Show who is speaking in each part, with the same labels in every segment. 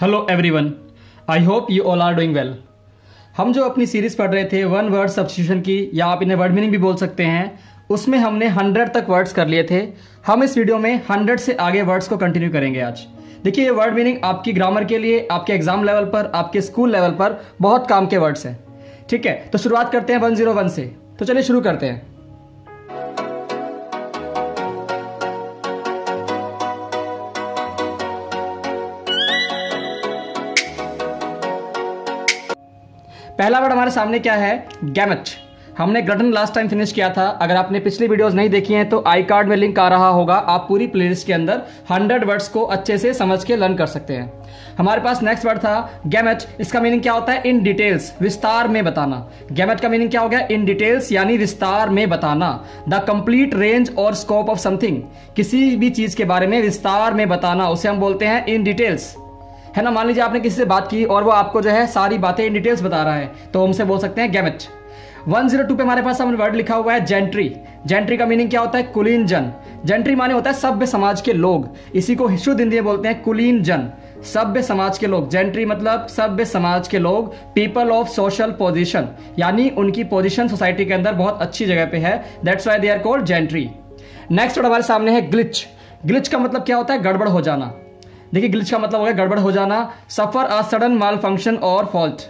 Speaker 1: Hello everyone I hope you all are doing well हम जो अपनी सीरीज़ पढ़ रहे थे वन वर्ड सब्सटीट्यूशन की, या आप इन्हें वर्ड मीनिंग भी बोल सकते हैं, उसमें हमने हंड्रेड तक वर्ड्स कर लिए थे। हम इस वीडियो में हंड्रेड से आगे वर्ड्स को कंटिन्यू करेंगे आज। देखिए, ये वर्ड मीनिंग आपकी ग्रामर के लिए, आपके एग्ज़ाम लेवल पर, आपके स्कूल लेवल पर बहुत काम के वर्ड्स हैं। ठीक है तो शुरुआत करते हैं वन ज़ीरो वन से। तो चलिए शुरू करते हैं। पहला वर्ड हमारे सामने क्या है? गैमेट हमने ग्लटन लास्ट टाइम फिनिश किया था। अगर आपने पिछली वीडियोस नहीं देखी हैं तो आई कार्ड में लिंक आ रहा होगा। आप पूरी प्लेलिस्ट के अंदर हंड्रेड वर्ड्स को अच्छे से समझ के लर्न कर सकते हैं। हमारे पास नेक्स्ट वर्ड था गैमेट इसका मीनिंग क्या होता है? इन डिटेल्स विस्तार में बताना। गैमेट का मीनिंग क्या हो गया? इन डिटेल्स यानी विस्तार में बताना। द कंप्लीट रेंज और स्कोप ऑफ़ समथिंग किसी भी चीज़ के बारे में विस्तार में बताना, उसे हम बोलते हैं इन डिटेल्स है ना? मान लीजिए आपने किसी से बात की और वो आपको जो है सारी बातें इन डिटेल्स बता रहा है तो हमसे बोल सकते हैं गैमेट 102 पे हमारे पास हमने वर्ड लिखा हुआ है जेंट्री जेंट्री का मीनिंग क्या होता है? कुलीन जन जेंट्री माने होता है सभ्य समाज के लोग। इसी को शुद्ध हिंदी में बोलते हैं कुलीन जन सभ्य समाज के लोग। जेंट्री मतलब सभ्य समाज के लोग पीपल ऑफ़ सोशल पोजिशन यानी उनकी पोजिशन सोसाइटी के अंदर बहुत अच्छी जगह पे है। That's why they are called gentry next word हमारे सामने है ग्लिच ग्लिच का मतलब क्या होता है? गड़बड़ हो जाना। देखिए ग्लिच का मतलब हो गया गड़बड़ हो जाना suffer a sudden malfunction और फॉल्ट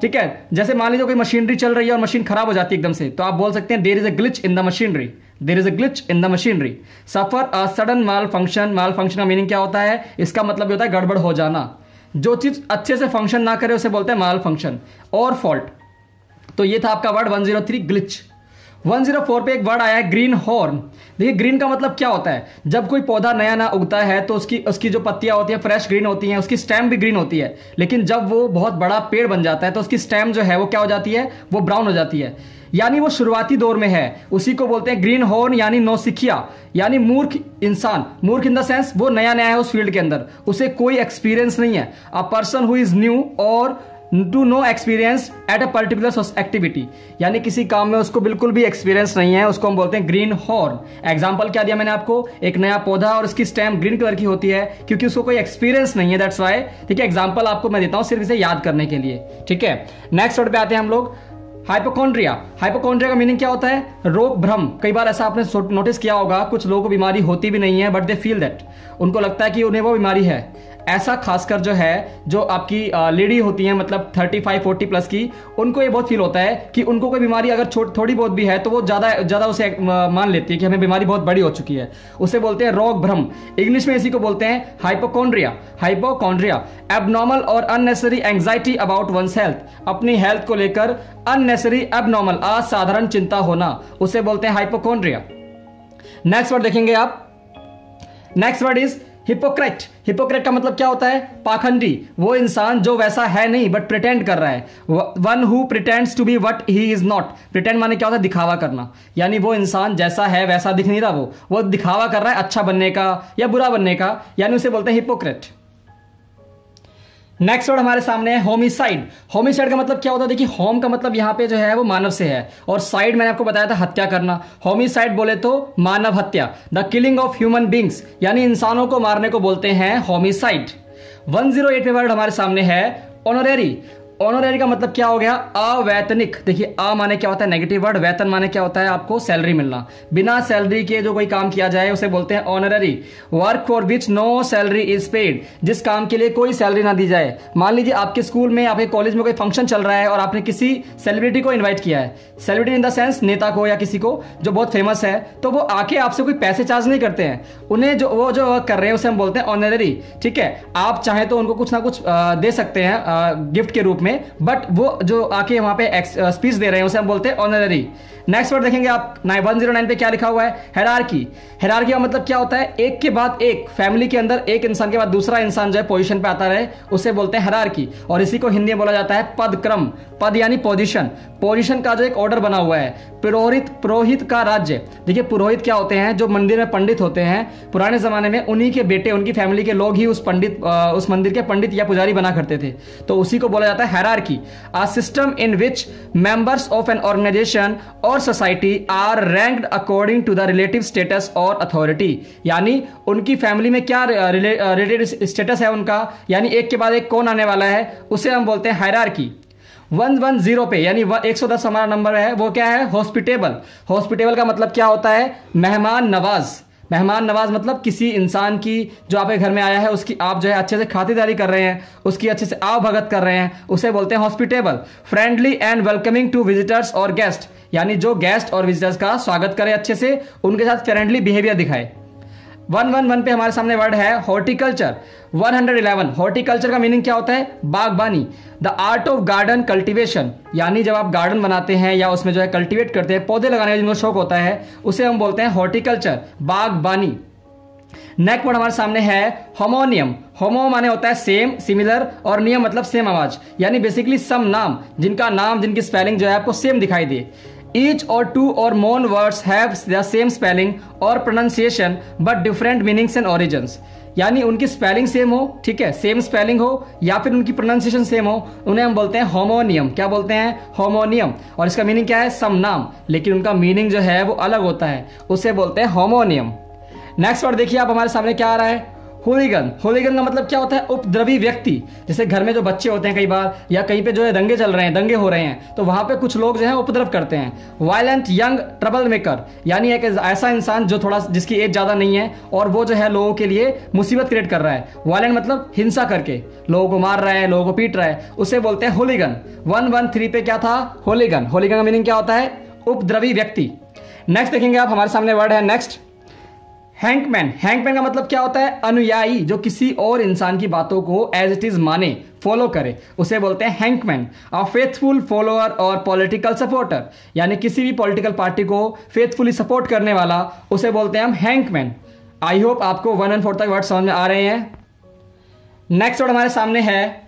Speaker 1: ठीक है? जैसे मान लीजिए कोई मशीनरी चल रही है और मशीन खराब हो जाती है एकदम से तो आप बोल सकते हैं there is a glitch in the machinery there is a glitch in the machinery suffer a sudden malfunction malfunction का मीनिंग क्या होता है? इसका मतलब होता है गड़बड़ हो जाना। जो चीज़ अच्छे से फ़ंक्शन ना करे, उसे बोलते हैं माल फ़ंक्शन और फॉल्ट तो ये था आपका वर्ड 103 ग्लिच 104 पे एक वर्ड आया है ग्रीन हॉर्न। देखिए, ग्रीन का मतलब क्या होता है? जब कोई पौधा नया नया उगता है तो उसकी उसकी जो पत्तियाँ होती हैं फ्रेश ग्रीन होती हैं, उसकी स्टेम भी ग्रीन होती है। लेकिन जब वो बहुत बड़ा पेड़ बन जाता है तो उसकी स्टेम जो है, वो क्या हो जाती है? वो ब्राउन हो जाती है। यानी वो शुरुआती दौर में है। उसी को बोलते हैं ग्रीन हॉर्न यानी नौसिखिया, यानी मूर्ख इंसान। मूर्ख इन द सेंस वो नया नया है उस फ़ील्ड के अंदर। उसे कोई एक्सपीरियंस नहीं है। A person who is new और to no experience at a particular activity यानी किसी काम में उसको बिल्कुल भी एक्सपीरियंस नहीं है, उसको हम बोलते हैं ग्रीन हॉर्न एग्ज़ाम्पल क्या दिया मैंने आपको? एक नया पौधा और उसकी स्टेम ग्रीन कलर की होती है, क्योंकि उसको कोई एक्सपीरियंस नहीं है दैट्स वाई ठीक है एग्ज़ाम्पल आपको मैं देता हूँ सिर्फ़ इसे याद करने के लिए. ठीक है? नेक्स्ट वर्ड पे आते हैं हम लोग. हाइपोकॉन्ड्रिया हाइपोकॉन्ड्रिया का मीनिंग क्या होता है? रोग भ्रम. कई बार ऐसा आपने नोटिस किया होगा, कुछ लोगों को बीमारी होती भी नहीं है बट दे फील दैट उनको लगता है कि उन्हें वो बीमारी है. ऐसा खासकर जो है, जो आपकी लेडी होती है मतलब 35 40 प्लस की, उनको ये बहुत फील होता है कि उनको कोई बीमारी अगर थोड़ी बहुत भी है तो वो ज़्यादा ज़्यादा उसे मान लेती है कि हमें बीमारी बहुत बड़ी हो चुकी है। उसे बोलते हैं रोग भ्रम। इंग्लिश में इसी को बोलते हैं हाइपोकॉन्ड्रिया हाइपोकॉन्ड्रिया एबनॉर्मल और unnecessary anxiety about one's health अपनी हेल्थ को लेकर अननेसरी एबनॉर्मल असाधारण चिंता होना। उसे बोलते हैं हाइपोकॉन्ड्रिया नेक्स्ट वर्ड देखेंगे आप। Next word is hypocrite hypocrite का मतलब क्या होता है? पाखंडी। वो इंसान जो वैसा है नहीं बट प्रिटेंड कर रहा है। One who pretends to be what he is not pretend माने क्या होता है? दिखावा करना। यानी वो इंसान जैसा है, वैसा दिख नहीं रहा वो। वो दिखावा कर रहा है अच्छा बनने का या बुरा बनने का। यानी उसे बोलते हैं हिपोक्रेट नेक्स्ट वर्ड हमारे सामने है होमिसाइड होमिसाइड का मतलब क्या होता है? देखिए होम का मतलब यहाँ पे जो है वो मानव से है। और साइड मैंने आपको बताया था, हत्या करना। होमिसाइड बोले तो मानव हत्या। The killing of human beings यानी इंसानों को मारने को बोलते हैं होमिसाइड 108 पे वर्ड हमारे सामने है ऑनरेरी ऑनरेरी का मतलब क्या हो गया? अवैतनिक। देखिए, अ माने क्या होता है? नेगेटिव वर्ड वेतन माने क्या होता है आपको? सैलरी मिलना। बिना सैलरी के जो कोई काम किया जाए, उसे बोलते हैं honorary. Work for which no salary is paid जिस काम के लिए कोई सैलरी ना दी जाए। मान लीजिए आपके स्कूल में, आपके कॉलेज में कोई फ़ंक्शन चल रहा है और आपने किसी सेलिब्रिटी को इन्वाइट किया है। सेलिब्रिटी इन द सेंस नेता को या किसी को, जो बहुत फ़ेमस है तो वो आके आपसे कोई पैसे चार्ज नहीं करते हैं। उन्हें जो, वो जो वर्क कर रहे हैं, उसे हम बोलते हैं ऑनररी। ठीक है? आप चाहे तो उनको कुछ ना कुछ दे सकते हैं गिफ्ट के रूप में। में बट वो जो आके वहाँ पे स्पीच दे रहे हैं, उसे हम बोलते हैं ऑनररी नेक्स्ट वर्ड देखेंगे आप वन ज़ीरो नाइन पे क्या लिखा हुआ है? हेरारकी हेरारकी का मतलब क्या होता है? एक के बाद एक फैमिली के अंदर एक इंसान के बाद दूसरा इंसान जो है पोजीशन पे आता रहे, उसे बोलते हैं हेरारकी और इसी को हिंदी में बोला जाता है पद क्रम पद यानी पोजीशन पोजीशन का जो एक ऑर्डर बना हुआ है, पुरोहित पुरोहित का राज्य. देखिए, पुरोहित क्या होते हैं? जो मंदिर में पंडित होते हैं, पुराने जमाने में उन्हीं के बेटे, उनकी फैमिली के लोग ही उस पंडित उस मंदिर के पंडित या पुजारी बना करते थे. तो उसी को बोला जाता है hierarchy, a system in which members of an organization or society are ranked according to the relative status or authority. यानी उनकी फैमिली में क्या रिलेटेड स्टेटस है उनका? यानी एक के बाद एक कौन आने वाला है? उसे हम बोलते हैं हायरार्की वन वन ज़ीरो पे, यानी एक सौ दस हमारा नंबर है, वो क्या है? हॉस्पिटेबल हॉस्पिटेबल का मतलब क्या होता है? मेहमान नवाज़. मेहमान नवाज़ मतलब किसी इंसान की जो आपके घर में आया है, उसकी आप जो है अच्छे से खातिरदारी कर रहे हैं, उसकी अच्छे से आव भगत कर रहे हैं, उसे बोलते हैं hospitable friendly and welcoming to visitors और गेस्ट यानी जो गेस्ट और विजिटर्स का स्वागत करें अच्छे से, उनके साथ फ्रेंडली बिहेवियर दिखाए। वन वन वन पे हमारे सामने वर्ड है हॉर्टिकल्चर। 111 हॉर्टिकल्चर का मीनिंग क्या होता है? बागबानी। The art of garden cultivation. यानी जब आप गार्डन बनाते हैं या उसमें जो है कल्टीवेट करते हैं, पौधे लगाने का जिनको शौक होता है, उसे हम बोलते हैं हॉर्टिकल्चर, बागबानी। नेक्स्ट वर्ड हमारे सामने है होमोनियम। होमो माने होता है सेम सिमिलर और नियम मतलब सेम आवाज़। यानी बेसिकली सम नाम, जिनका नाम, जिनकी स्पेलिंग जो है आपको सेम दिखाई दे। Each or two or more words have the same spelling or pronunciation, but different meanings and origins. यानी उनकी स्पेलिंग सेम हो, ठीक है? सेम स्पेलिंग हो, या फिर उनकी प्रोनाउंसिएशन सेम हो, उन्हें हम बोलते हैं होमोनियम क्या बोलते हैं? होमोनियम और इसका मीनिंग क्या है? सम नाम लेकिन उनका मीनिंग जो है, वो अलग होता है। उसे बोलते हैं होमोनियम नेक्स्ट वर्ड देखिए आप, हमारे सामने क्या आ रहा है? होलीगन होलीगन का मतलब क्या होता है? उपद्रवी व्यक्ति। जैसे घर में जो बच्चे होते हैं कई बार, या कहीं पे जो है दंगे चल रहे हैं, दंगे हो रहे हैं तो वहाँ पे कुछ लोग जो है उपद्रव करते हैं। वायलेंट यंग ट्रबल मेकर यानी एक ऐसा इंसान जो थोड़ा जिसकी एज ज़्यादा नहीं है, और वो जो है लोगों के लिए मुसीबत क्रिएट कर रहा है। वायलेंट मतलब हिंसा करके। लोगों को मार रहा है, लोगों को पीट रहा है, उसे बोलते हैं होलीगन वन वन थ्री पे क्या था? होलीगन होलीगन का मीनिंग क्या होता है? उपद्रवी व्यक्ति। नेक्स्ट देखेंगे आप, हमारे सामने वर्ड है नेक्स्ट हैंकमैन हैंकमैन का मतलब क्या होता है? अनुयायी, जो किसी और इंसान की बातों को एज इट इज़ माने फॉलो करे। उसे बोलते हैं हैंकमैन अ फेथफुल फॉलोअर और पॉलिटिकल सपोर्टर यानी किसी भी पॉलिटिकल पार्टी को फेथफुली सपोर्ट करने वाला, उसे बोलते हैं हम हैंकमैन आई होप आपको वन एंड फोर तक वर्ड समझ में आ रहे हैं। नेक्स्ट वर्ड हमारे सामने है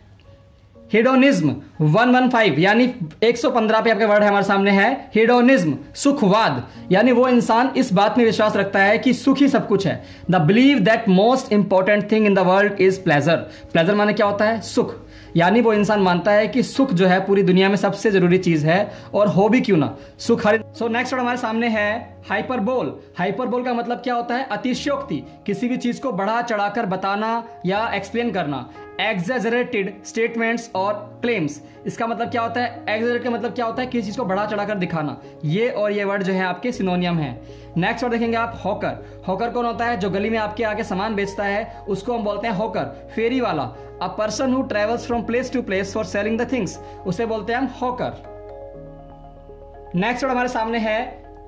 Speaker 1: हिडोनिज्म 115 यानी 115 पे आपके वर्ड है हमारे सामने है। हिडोनिज्म सुखवाद, यानी वो इंसान इस बात में विश्वास रखता है कि सुख ही सब कुछ है। The believe that most important thing in the world is pleasure pleasure माने क्या होता है? सुख। यानी वो इंसान मानता है कि सुख जो है पूरी दुनिया में सबसे ज़रूरी चीज़ है, और हो भी क्यों ना। सुख हर सो नेक्स्ट वर्ड हमारे सामने है हाइपरबोल हाइपरबोल का मतलब क्या होता है? अतिशयोक्ति। किसी भी चीज़ को बढ़ा चढ़ाकर बताना या एक्सप्लेन करना। एग्जेजरेटेड स्टेटमेंट्स और क्लेम्स इसका मतलब क्या होता है? एग्जेजरेट का मतलब क्या होता है? किसी चीज़ को बढ़ा चढ़ाकर दिखाना. ये और ये वर्ड जो है आपके सिनोनियम है. नेक्स्ट वर्ड देखेंगे आप हॉकर हॉकर कौन होता है? जो गली में आपके आगे सामान बेचता है, उसको हम बोलते हैं हॉकर फेरी वाला. A person who travels from place to place for selling the things उसे बोलते हैं हम हॉकर नेक्स्ट वर्ड हमारे सामने है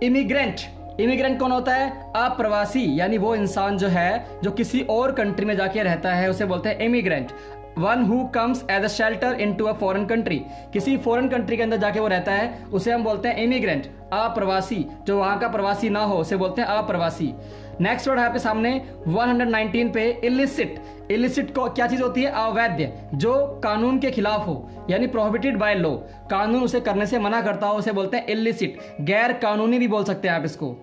Speaker 1: इमिग्रेंट इमिग्रेंट कौन होता है? अप्रवासी यानी वो इंसान जो है, जो किसी और कंट्री में जाके रहता है, उसे बोलते हैं immigrant one who comes as a shelter into a foreign country किसी फॉरन कंट्री के अंदर जाके वो रहता है, उसे हम बोलते हैं इमिग्रेंट अप्रवासी, जो वहाँ का प्रवासी ना हो, उसे बोलते हैं अप्रवासी। नेक्स्ट वर्ड है पे सामने 119 पे इलिसिट इलिसिट को क्या चीज़ होती है? अवैध, जो कानून के खिलाफ हो, यानी प्रोहिबिटेड बाय लॉ कानून उसे करने से मना करता हो, उसे बोलते हैं इलिसिट गैर कानूनी भी बोल सकते हैं आप इसको।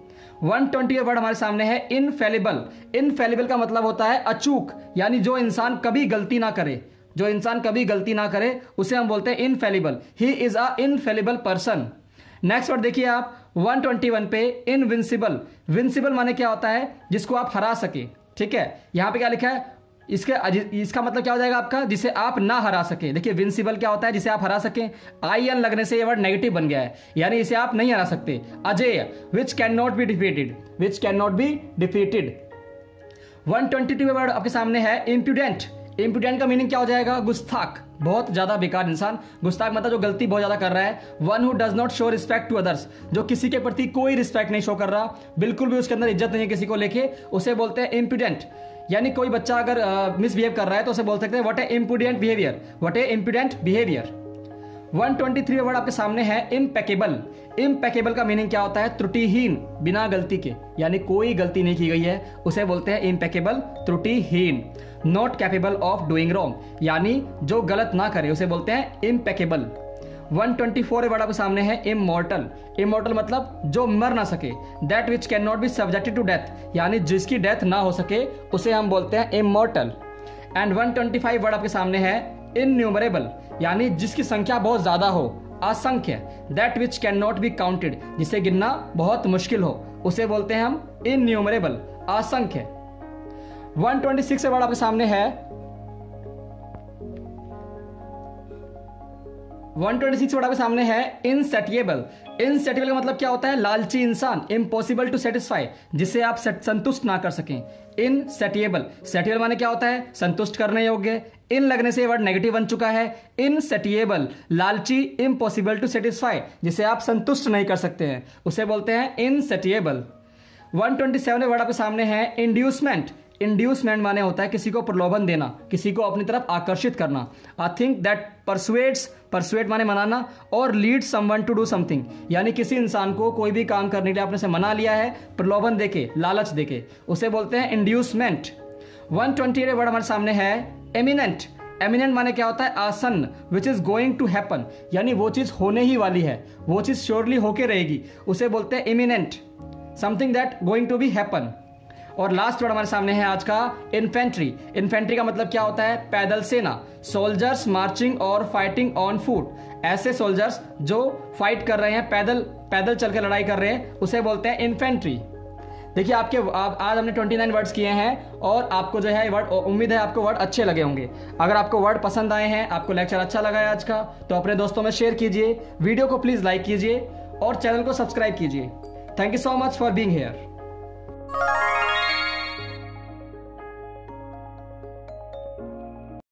Speaker 1: 120 वर्ड हमारे सामने है इनफेलिबल इनफेलिबल का मतलब होता है अचूक, यानी जो इंसान कभी गलती ना करे। जो इंसान कभी गलती ना करे, उसे हम बोलते हैं infallible he is a infallible person next word देखिए आप 121 पे इनविंसिबल विंसिबल माने क्या होता है? जिसको आप हरा सके। ठीक है? यहाँ पे क्या लिखा है? इसके इसका मतलब क्या हो जाएगा आपका? जिसे आप ना हरा सके। देखिए विंसिबल क्या होता है? जिसे आप हरा सके। आई एन लगने से ये वर्ड नेगेटिव बन गया है। यानी इसे आप नहीं हरा सकते। Ajay which can not be defeated which can not be defeated 122 word आपके सामने है इंप्यूडेंट इंप्यूडेंट का मीनिंग क्या हो जाएगा? गुस्ताक बहुत ज़्यादा बेकार इंसान। गुस्ताख मतलब जो गलती बहुत ज़्यादा कर रहा है। One who does not show respect to others जो किसी के प्रति कोई रिस्पेक्ट नहीं शो कर रहा, बिल्कुल भी उसके अंदर इज़्ज़त नहीं है किसी को लेके, उसे बोलते हैं इंप्यूडेंट यानी कोई बच्चा अगर मिसबिहेव कर रहा है तो उसे बोल सकते हैं what a impudent behaviour what a impudent behaviour 123 word आपके सामने है इम्पेकेबल इम्पेकेबल का मीनिंग क्या होता है? त्रुटिहीन, बिना गलती के. यानी कोई गलती नहीं की गई है. उसे बोलते हैं impeccable त्रुटिहीन. Not capable of doing wrong यानी जो गलत ना करे, उसे बोलते हैं इम्पेकेबल 124 वर्ड आपके सामने है इमोर्टल इमोर्टल मतलब जो मर ना सके. That which can not be subjected to death यानी जिसकी डेथ ना हो सके, उसे हम बोलते हैं इमोर्टल एंड 125 वर्ड आपके सामने है, इनन्यूमरेबल. यानी जिसकी संख्या बहुत ज़्यादा हो, असंख्य that which can not be counted जिसे गिनना बहुत मुश्किल हो, उसे बोलते हैं हम इन्यूमरेबल असंख्य। 126 वर्ड आपके सामने है। 126 वर्ड आपके सामने है इनसेटिएबल इनसेटिएबल का मतलब क्या होता है? लालची इंसान. इम्पॉसिबल टू सेटिस्फाई जिसे आप संतुष्ट ना कर सकें. इनसेटिएबल सेटिएबल माने क्या होता है? संतुष्ट करने योग्य. इन लगने से वर्ड नेगेटिव बन चुका है. इनसेटिएबल लालची इम्पॉसिबल टू सेटिस्फाई जिसे आप संतुष्ट नहीं कर सकते हैं. उसे बोलते हैं इनसेटिएबल 127 वर्ड आपके सामने है इंड्यूसमेंट इंड्यूसमेंट माने होता है किसी को प्रलोभन देना, किसी को अपनी तरफ़ आकर्षित करना। I think that persuades persuade माने मनाना और lead someone to do something यानी किसी इंसान को कोई भी काम करने के लिए आपने से मना लिया है, प्रलोभन देके, लालच देके। उसे बोलते हैं इंड्यूसमेंट 128 वर्ड हमारे सामने है एमिनेंट एमिनेंट माने क्या होता है? आसन which is going to happen यानी वो चीज़ होने ही वाली है, वो चीज़ श्योरली होके रहेगी। उसे बोलते हैं imminent something that going to be happen और लास्ट वर्ड हमारे सामने है आज का इन्फेंट्री इन्फेंट्री का मतलब क्या होता है? पैदल सेना. सोल्जर्स मार्चिंग और फाइटिंग ऑन फूट ऐसे सोल्जर्स जो फाइट कर रहे हैं पैदल पैदल चल के लड़ाई कर रहे हैं उसे बोलते हैं इन्फेंट्री देखिए आपके आप, आज हमने 29 वर्ड्स किए हैं और आपको जो है वर्ड उम्मीद है आपको वर्ड अच्छे लगे होंगे. अगर आपको वर्ड पसंद आए हैं आपको लेक्चर अच्छा लगा है आज का तो अपने दोस्तों में शेयर कीजिए वीडियो को प्लीज़ लाइक कीजिए और चैनल को सब्सक्राइब कीजिए. Thank you so much for being here